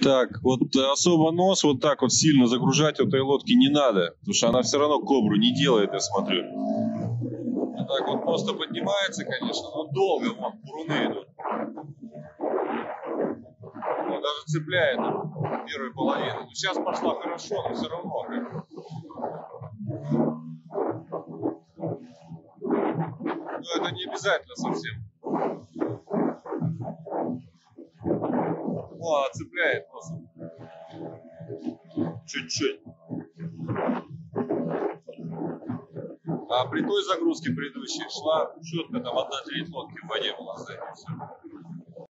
Так, вот особо нос вот так вот сильно загружать у этой лодки не надо, потому что она все равно кобру не делает, я смотрю. Вот так вот просто поднимается, конечно, но долго, вон, буруны идут. Вот, даже цепляет первой половины. Ну, сейчас пошла хорошо, но все равно. Как. Но это не обязательно совсем. О, цепляет носом. Чуть-чуть. А при той загрузке предыдущей шла четко, там одна треть лодки в воде была сзади. Все.